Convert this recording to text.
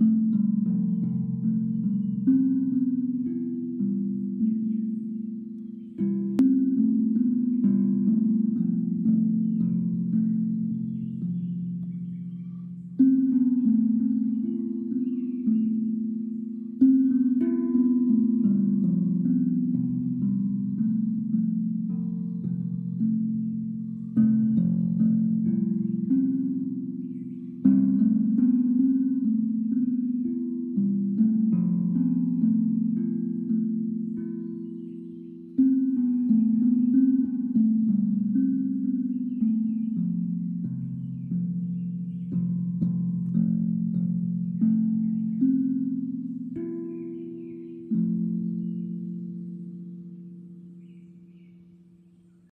うん。